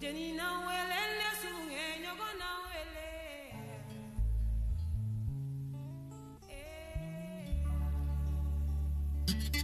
Ujeni na wele le sunge nyogo na wele. Eh.